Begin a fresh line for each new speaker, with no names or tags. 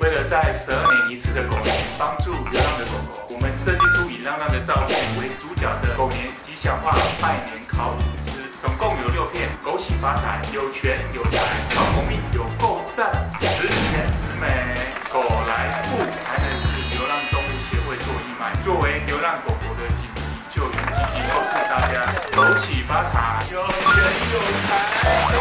为了在十二年一次的狗年帮助流浪的狗狗，我们设计出以浪浪的照片为主角的狗年吉祥话拜年烤吐司，总共有六片：枸杞发财、有权有财、好狗命、有够赞、十全十美。狗来富还能是流浪动物协会做义卖，作为流浪狗狗的紧急救援基金，告祝大家：枸杞发财，有权有财。